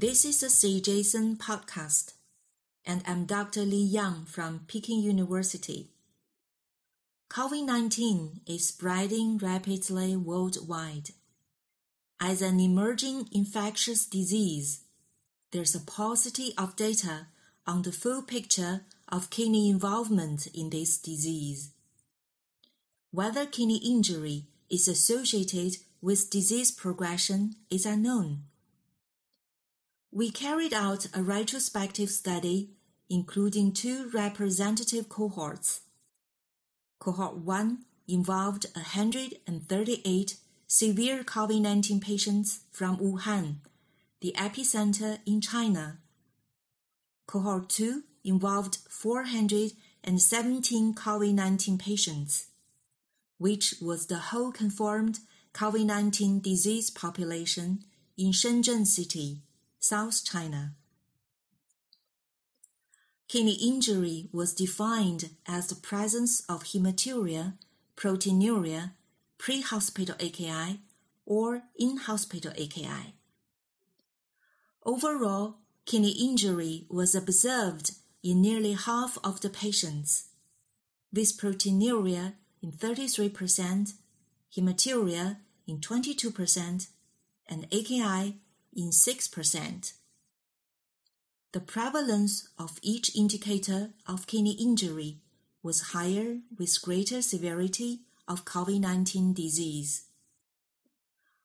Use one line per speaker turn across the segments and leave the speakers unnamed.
This is the CJASN podcast, and I'm Dr. Li Yang from Peking University. COVID 19 is spreading rapidly worldwide. As an emerging infectious disease, there's a paucity of data on the full picture of kidney involvement in this disease. Whether kidney injury is associated with disease progression is unknown. We carried out a retrospective study including two representative cohorts. Cohort 1 involved 138 severe COVID 19 patients from Wuhan, the epicenter in China. Cohort 2 involved 417 COVID 19 patients, which was the whole confirmed COVID 19 disease population in Shenzhen City, South China. Kidney injury was defined as the presence of hematuria, proteinuria, pre-hospital AKI, or in-hospital AKI. Overall, kidney injury was observed in nearly half of the patients, with proteinuria in 33%, hematuria in 22%, and AKI in 6%. The prevalence of each indicator of kidney injury was higher with greater severity of COVID 19 disease.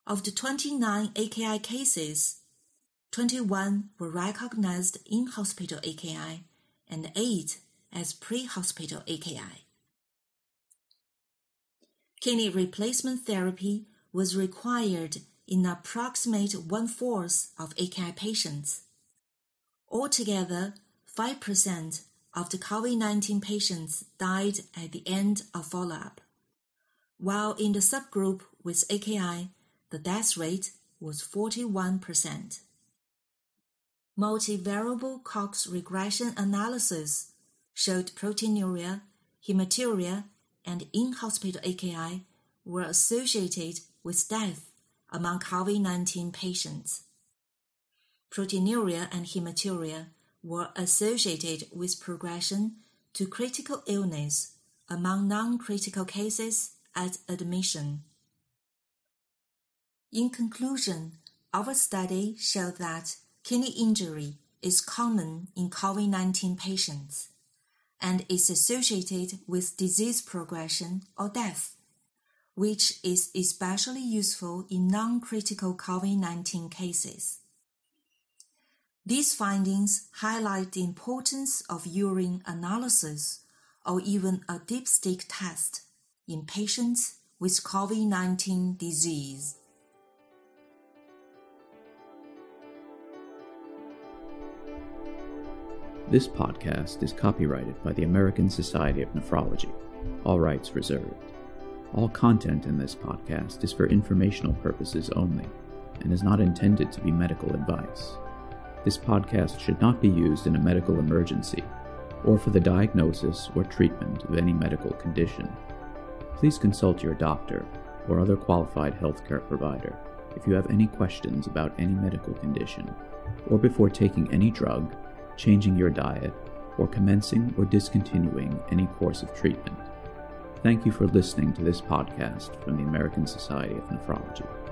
Of the 29 AKI cases, 21 were recognized in hospital AKI and 8 as pre hospital AKI. Kidney replacement therapy was required in approximate one fourth of AKI patients. Altogether, 5% of the COVID 19 patients died at the end of follow up, while in the subgroup with AKI, the death rate was 41%. Multivariable Cox regression analysis showed proteinuria, hematuria, and in hospital AKI were associated with death among COVID 19 patients proteinuria and hematuria were associated with progression to critical illness among non-critical cases at admission. In conclusion, our study showed that kidney injury is common in COVID-19 patients and is associated with disease progression or death, which is especially useful in non-critical COVID-19 cases. These findings highlight the importance of urine analysis or even a dipstick test in patients with COVID 19 disease.
This podcast is copyrighted by the American Society of Nephrology, all rights reserved. All content in this podcast is for informational purposes only and is not intended to be medical advice. This podcast should not be used in a medical emergency or for the diagnosis or treatment of any medical condition. Please consult your doctor or other qualified healthcare provider if you have any questions about any medical condition or before taking any drug, changing your diet, or commencing or discontinuing any course of treatment. Thank you for listening to this podcast from the American Society of Nephrology.